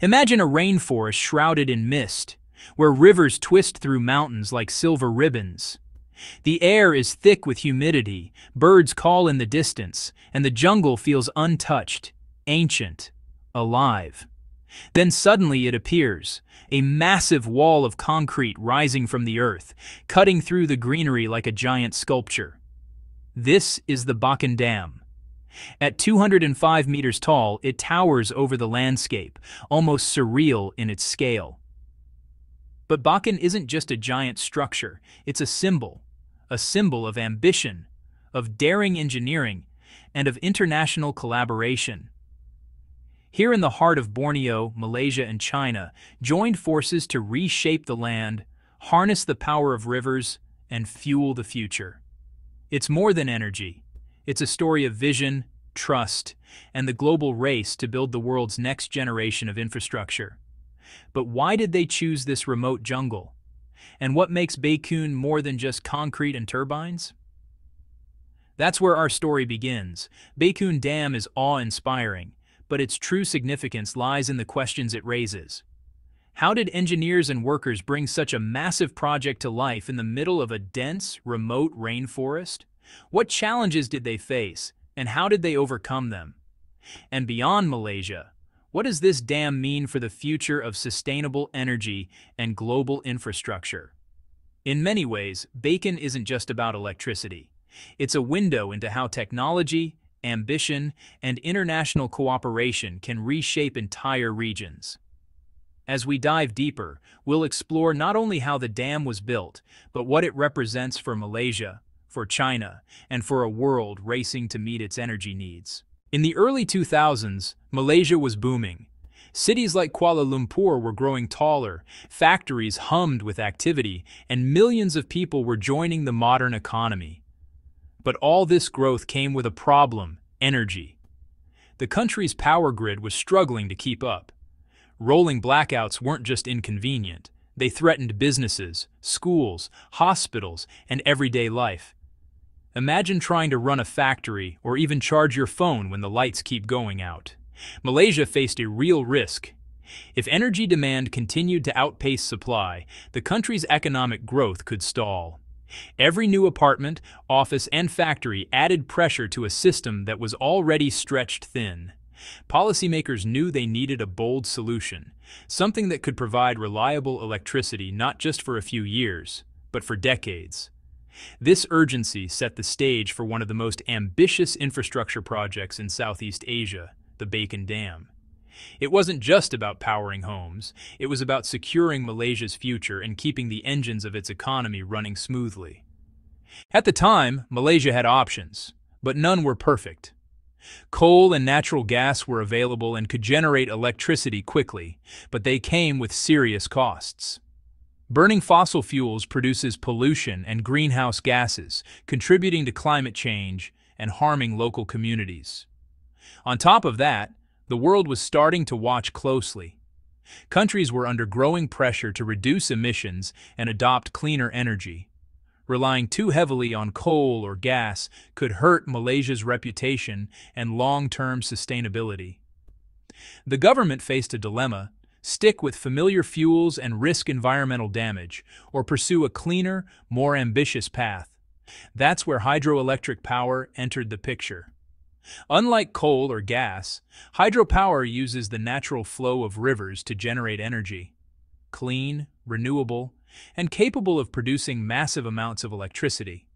Imagine a rainforest shrouded in mist, where rivers twist through mountains like silver ribbons. The air is thick with humidity, birds call in the distance, and the jungle feels untouched, ancient, alive. Then suddenly it appears, a massive wall of concrete rising from the earth, cutting through the greenery like a giant sculpture. This is the Bakun Dam. At 205 meters tall, it towers over the landscape, almost surreal in its scale. But Bakun isn't just a giant structure, it's a symbol, a symbol of ambition, of daring engineering, and of international collaboration here in the heart of Borneo, Malaysia, and China, joined forces to reshape the land, harness the power of rivers, and fuel the future. It's more than energy. It's a story of vision, trust, and the global race to build the world's next generation of infrastructure. But why did they choose this remote jungle? And what makes Bakun more than just concrete and turbines? That's where our story begins. Bakun Dam is awe-inspiring, but its true significance lies in the questions it raises. How did engineers and workers bring such a massive project to life in the middle of a dense, remote rainforest? What challenges did they face, and how did they overcome them? And beyond Malaysia, what does this dam mean for the future of sustainable energy and global infrastructure? In many ways, Bakun isn't just about electricity. It's a window into how technology, ambition, and international cooperation can reshape entire regions. As we dive deeper, we'll explore not only how the dam was built, but what it represents for Malaysia, for China, and for a world racing to meet its energy needs. In the early 2000s, Malaysia was booming. Cities like Kuala Lumpur were growing taller, factories hummed with activity, and millions of people were joining the modern economy. But all this growth came with a problem, energy. The country's power grid was struggling to keep up. Rolling blackouts weren't just inconvenient, they threatened businesses, schools, hospitals, and everyday life. Imagine trying to run a factory or even charge your phone when the lights keep going out. Malaysia faced a real risk. If energy demand continued to outpace supply, the country's economic growth could stall. Every new apartment, office, and factory added pressure to a system that was already stretched thin. Policymakers knew they needed a bold solution, something that could provide reliable electricity not just for a few years, but for decades. This urgency set the stage for one of the most ambitious infrastructure projects in Southeast Asia, the Bakun Dam. It wasn't just about powering homes, it was about securing Malaysia's future and keeping the engines of its economy running smoothly. At the time, Malaysia had options, but none were perfect. Coal and natural gas were available and could generate electricity quickly, but they came with serious costs. Burning fossil fuels produces pollution and greenhouse gases, contributing to climate change and harming local communities. On top of that, the world was starting to watch closely. Countries were under growing pressure to reduce emissions and adopt cleaner energy. Relying too heavily on coal or gas could hurt Malaysia's reputation and long-term sustainability. The government faced a dilemma, stick with familiar fuels and risk environmental damage, or pursue a cleaner, more ambitious path. That's where hydroelectric power entered the picture. Unlike coal or gas, hydropower uses the natural flow of rivers to generate energy. Clean, renewable, and capable of producing massive amounts of electricity.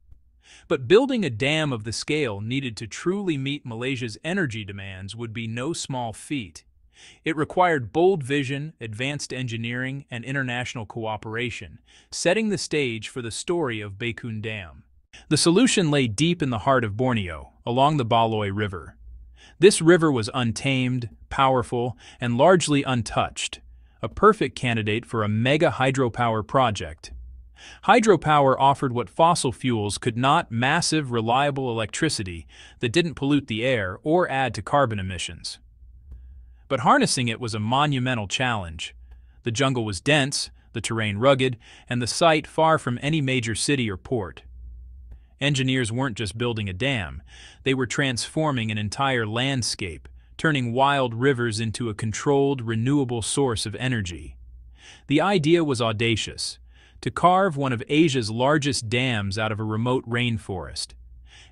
But building a dam of the scale needed to truly meet Malaysia's energy demands would be no small feat. It required bold vision, advanced engineering, and international cooperation, setting the stage for the story of Bakun Dam. The solution lay deep in the heart of Borneo, along the Balui River. This river was untamed, powerful, and largely untouched, a perfect candidate for a mega hydropower project. Hydropower offered what fossil fuels could not massive, reliable electricity that didn't pollute the air or add to carbon emissions. But harnessing it was a monumental challenge. The jungle was dense, the terrain rugged, and the site far from any major city or port. Engineers weren't just building a dam, they were transforming an entire landscape, turning wild rivers into a controlled, renewable source of energy. The idea was audacious, to carve one of Asia's largest dams out of a remote rainforest.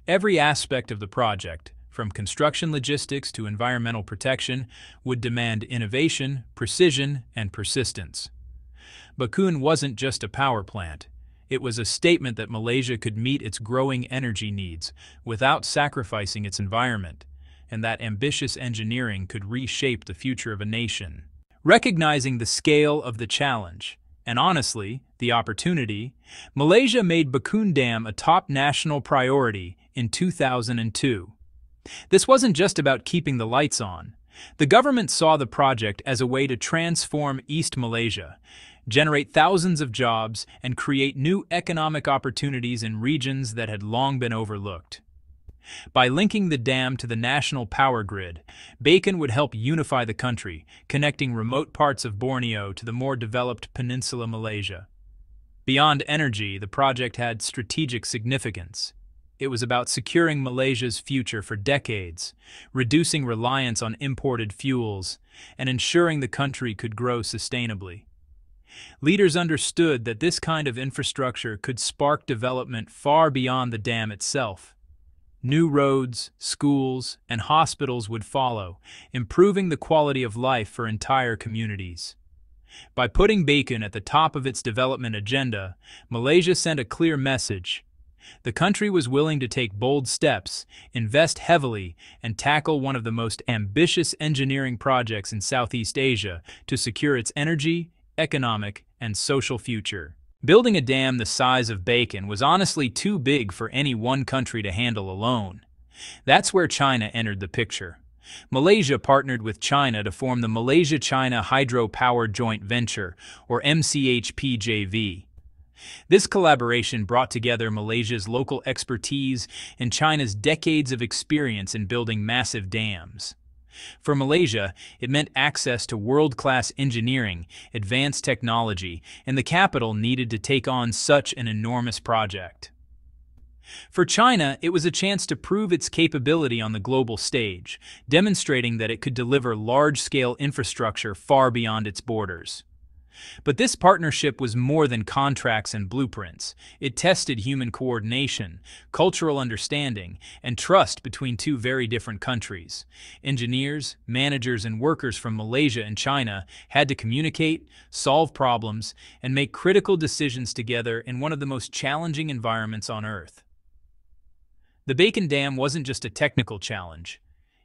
Every aspect of the project, from construction logistics to environmental protection, would demand innovation, precision, and persistence. Bakun wasn't just a power plant. It was a statement that Malaysia could meet its growing energy needs without sacrificing its environment, and that ambitious engineering could reshape the future of a nation. Recognizing the scale of the challenge, and honestly, the opportunity, Malaysia made Bakun Dam a top national priority in 2002. This wasn't just about keeping the lights on. The government saw the project as a way to transform East Malaysia, generate thousands of jobs, and create new economic opportunities in regions that had long been overlooked. By linking the dam to the national power grid, Bakun would help unify the country, connecting remote parts of Borneo to the more developed Peninsula Malaysia. Beyond energy, the project had strategic significance. It was about securing Malaysia's future for decades, reducing reliance on imported fuels, and ensuring the country could grow sustainably. Leaders understood that this kind of infrastructure could spark development far beyond the dam itself. New roads, schools, and hospitals would follow, improving the quality of life for entire communities. By putting Bakun at the top of its development agenda, Malaysia sent a clear message. The country was willing to take bold steps, invest heavily, and tackle one of the most ambitious engineering projects in Southeast Asia to secure its energy, economic, and social future. Building a dam the size of Bakun was honestly too big for any one country to handle alone. That's where China entered the picture. Malaysia partnered with China to form the Malaysia-China Hydropower Joint Venture, or MCHPJV. This collaboration brought together Malaysia's local expertise and China's decades of experience in building massive dams. For Malaysia, it meant access to world-class engineering, advanced technology, and the capital needed to take on such an enormous project. For China, it was a chance to prove its capability on the global stage, demonstrating that it could deliver large-scale infrastructure far beyond its borders. But this partnership was more than contracts and blueprints. It tested human coordination, cultural understanding, and trust between two very different countries. Engineers, managers, and workers from Malaysia and China had to communicate, solve problems, and make critical decisions together in one of the most challenging environments on Earth. The Bakun Dam wasn't just a technical challenge.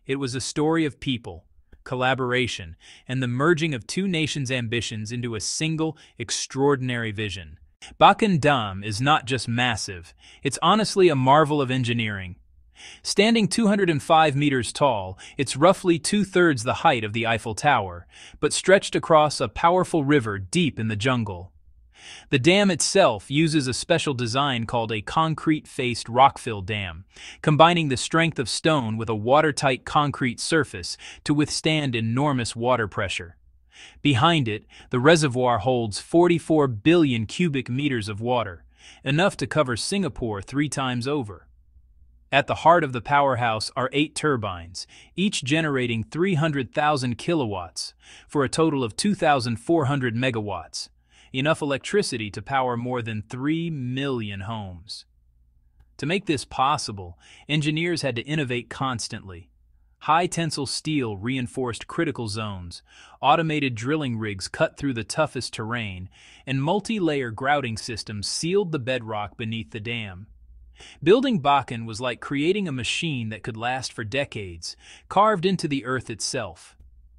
It was a story of people, collaboration, and the merging of two nations' ambitions into a single, extraordinary vision. Bakun Dam is not just massive, it's honestly a marvel of engineering. Standing 205 meters tall, it's roughly two-thirds the height of the Eiffel Tower, but stretched across a powerful river deep in the jungle. The dam itself uses a special design called a concrete-faced rockfill dam, combining the strength of stone with a watertight concrete surface to withstand enormous water pressure. Behind it, the reservoir holds 44 billion cubic meters of water, enough to cover Singapore three times over. At the heart of the powerhouse are eight turbines, each generating 300,000 kilowatts, for a total of 2,400 megawatts enough electricity to power more than 3 million homes. To make this possible, engineers had to innovate constantly. High-tensile steel reinforced critical zones, automated drilling rigs cut through the toughest terrain, and multi-layer grouting systems sealed the bedrock beneath the dam. Building Bakun was like creating a machine that could last for decades, carved into the earth itself.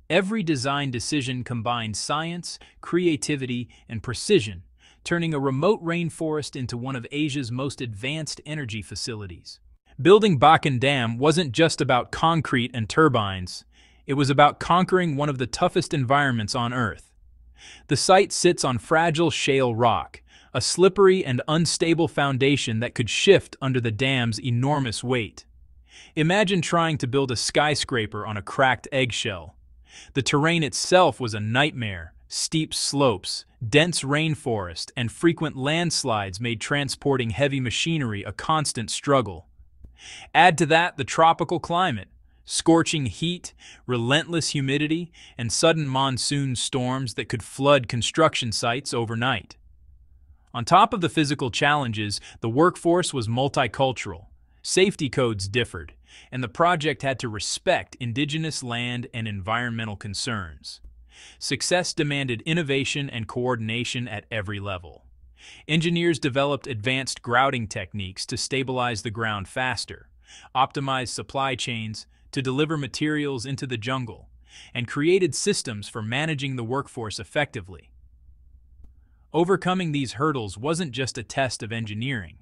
Every design decision combined science, creativity, and precision, turning a remote rainforest into one of Asia's most advanced energy facilities. Building Bakun Dam wasn't just about concrete and turbines. It was about conquering one of the toughest environments on Earth. The site sits on fragile shale rock, a slippery and unstable foundation that could shift under the dam's enormous weight. Imagine trying to build a skyscraper on a cracked eggshell. The terrain itself was a nightmare. Steep slopes, dense rainforest, and frequent landslides made transporting heavy machinery a constant struggle. Add to that the tropical climate, scorching heat, relentless humidity, and sudden monsoon storms that could flood construction sites overnight. On top of the physical challenges, the workforce was multicultural. Safety codes differed, and the project had to respect indigenous land and environmental concerns. Success demanded innovation and coordination at every level. Engineers developed advanced grouting techniques to stabilize the ground faster, optimize supply chains to deliver materials into the jungle, and created systems for managing the workforce effectively. Overcoming these hurdles wasn't just a test of engineering,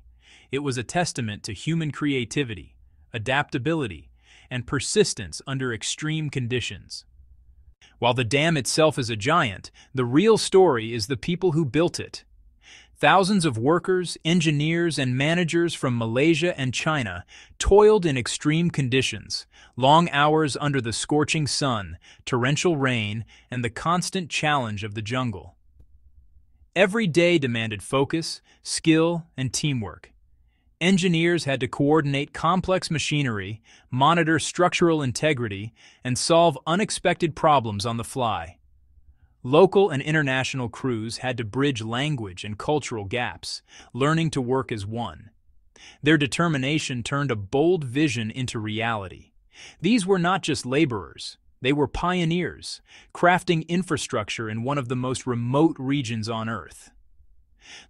it was a testament to human creativity, adaptability, and persistence under extreme conditions. While the dam itself is a giant, the real story is the people who built it. Thousands of workers, engineers, and managers from Malaysia and China toiled in extreme conditions, long hours under the scorching sun, torrential rain, and the constant challenge of the jungle. Every day demanded focus, skill, and teamwork. Engineers had to coordinate complex machinery, monitor structural integrity, and solve unexpected problems on the fly. Local and international crews had to bridge language and cultural gaps, learning to work as one. Their determination turned a bold vision into reality. These were not just laborers, they were pioneers, crafting infrastructure in one of the most remote regions on Earth.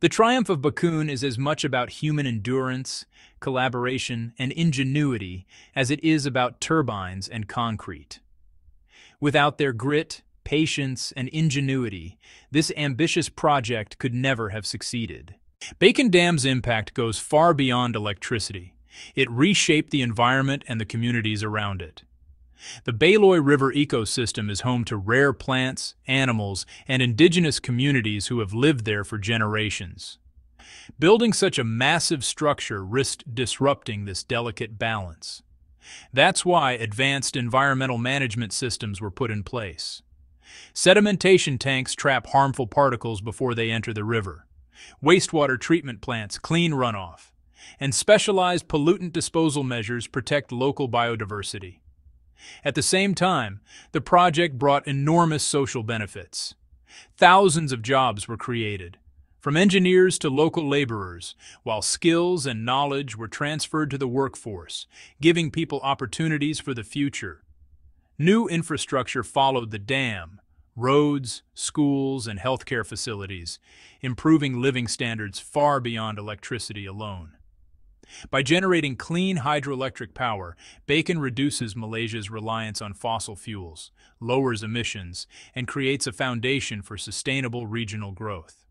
The triumph of Bakun is as much about human endurance, collaboration, and ingenuity as it is about turbines and concrete. Without their grit, patience, and ingenuity, this ambitious project could never have succeeded. Bakun Dam's impact goes far beyond electricity. It reshaped the environment and the communities around it. The Balui River ecosystem is home to rare plants, animals, and indigenous communities who have lived there for generations. Building such a massive structure risked disrupting this delicate balance. That's why advanced environmental management systems were put in place. Sedimentation tanks trap harmful particles before they enter the river. Wastewater treatment plants clean runoff. And specialized pollutant disposal measures protect local biodiversity. At the same time, the project brought enormous social benefits. Thousands of jobs were created, from engineers to local laborers, while skills and knowledge were transferred to the workforce, giving people opportunities for the future. New infrastructure followed the dam, roads, schools, and healthcare facilities, improving living standards far beyond electricity alone. By generating clean hydroelectric power, Bakun reduces Malaysia's reliance on fossil fuels, lowers emissions, and creates a foundation for sustainable regional growth.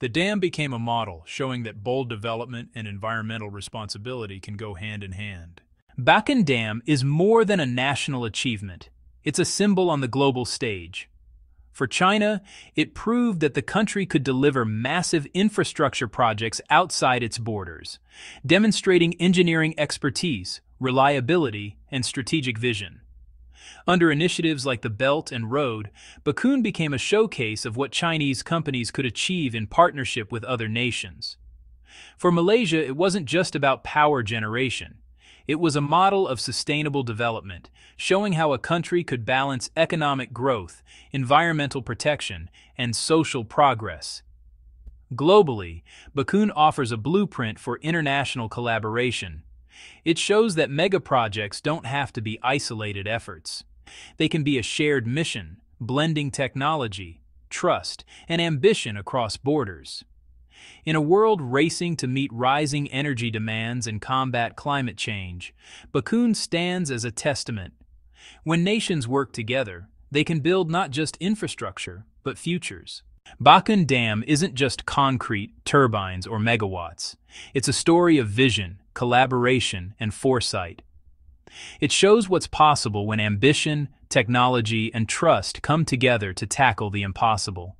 The dam became a model, showing that bold development and environmental responsibility can go hand in hand. Bakun Dam is more than a national achievement. It's a symbol on the global stage. For China, it proved that the country could deliver massive infrastructure projects outside its borders, demonstrating engineering expertise, reliability, and strategic vision. Under initiatives like the Belt and Road, Bakun became a showcase of what Chinese companies could achieve in partnership with other nations. For Malaysia, it wasn't just about power generation. It was a model of sustainable development, showing how a country could balance economic growth, environmental protection, and social progress. Globally, Bakun offers a blueprint for international collaboration. It shows that megaprojects don't have to be isolated efforts. They can be a shared mission, blending technology, trust, and ambition across borders. In a world racing to meet rising energy demands and combat climate change, Bakun stands as a testament. When nations work together, they can build not just infrastructure, but futures. Bakun Dam isn't just concrete, turbines, or megawatts. It's a story of vision, collaboration, and foresight. It shows what's possible when ambition, technology, and trust come together to tackle the impossible.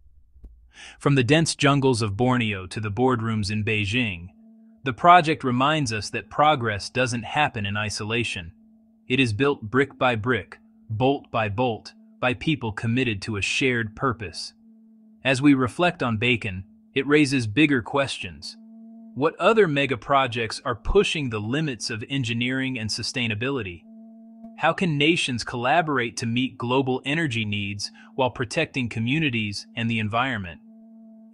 From the dense jungles of Borneo to the boardrooms in Beijing, the project reminds us that progress doesn't happen in isolation. It is built brick by brick, bolt by bolt, by people committed to a shared purpose. As we reflect on Bakun, it raises bigger questions. What other mega projects are pushing the limits of engineering and sustainability? How can nations collaborate to meet global energy needs while protecting communities and the environment?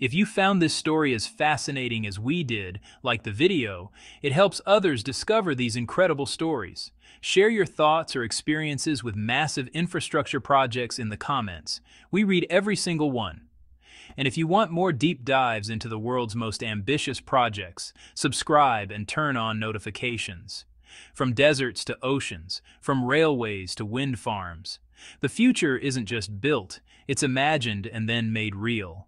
If you found this story as fascinating as we did, like the video, it helps others discover these incredible stories. Share your thoughts or experiences with massive infrastructure projects in the comments. We read every single one. And if you want more deep dives into the world's most ambitious projects, subscribe and turn on notifications. From deserts to oceans, from railways to wind farms. The future isn't just built, it's imagined and then made real.